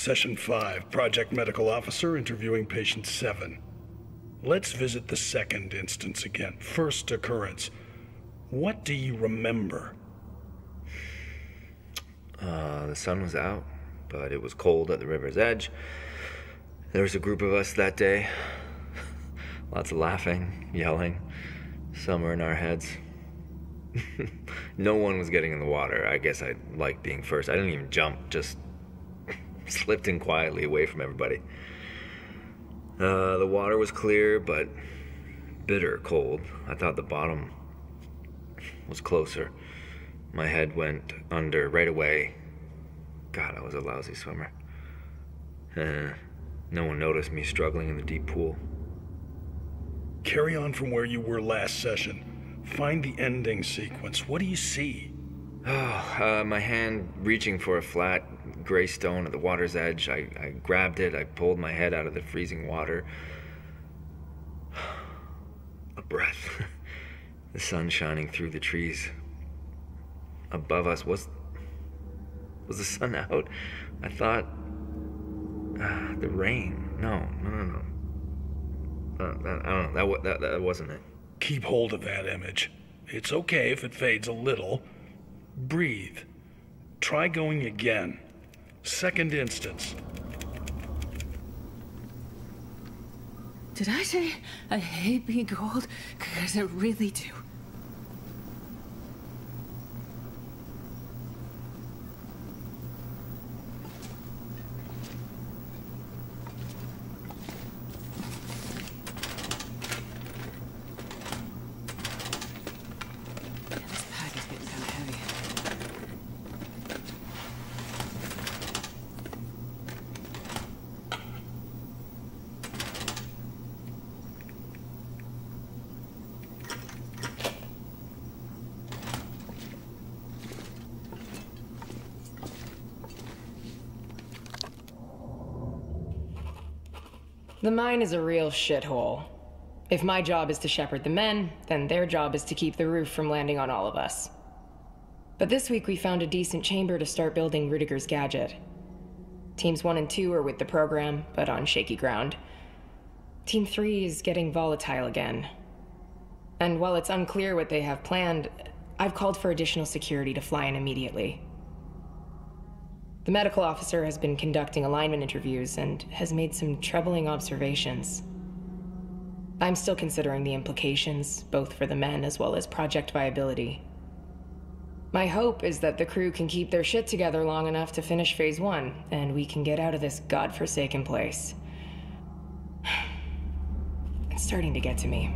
Session 5, Project Medical Officer interviewing Patient 7. Let's visit the second instance again. First occurrence. What do you remember? Uh, the sun was out, but it was cold at the river's edge. There was a group of us that day. Lots of laughing, yelling. Some were in our heads. no one was getting in the water. I guess I liked being first. I didn't even jump, just slipped in quietly away from everybody. Uh, the water was clear, but bitter cold. I thought the bottom was closer. My head went under right away. God, I was a lousy swimmer. Uh, no one noticed me struggling in the deep pool. Carry on from where you were last session. Find the ending sequence. What do you see? Oh, uh, my hand reaching for a flat gray stone at the water's edge. I, I grabbed it. I pulled my head out of the freezing water. A breath. the sun shining through the trees. Above us was. Was the sun out? I thought. Uh, the rain. No, no, no, no. Uh, that, I don't know. That, that, that wasn't it. Keep hold of that image. It's okay if it fades a little. Breathe. Try going again. Second instance. Did I say I hate being cold? Because I really do. Yeah, this pack is getting kind of heavy. The mine is a real shithole. If my job is to shepherd the men, then their job is to keep the roof from landing on all of us. But this week we found a decent chamber to start building Rudiger's gadget. Teams 1 and 2 are with the program, but on shaky ground. Team 3 is getting volatile again. And while it's unclear what they have planned, I've called for additional security to fly in immediately. The medical officer has been conducting alignment interviews and has made some troubling observations. I'm still considering the implications, both for the men as well as project viability. My hope is that the crew can keep their shit together long enough to finish phase one, and we can get out of this godforsaken place. It's starting to get to me.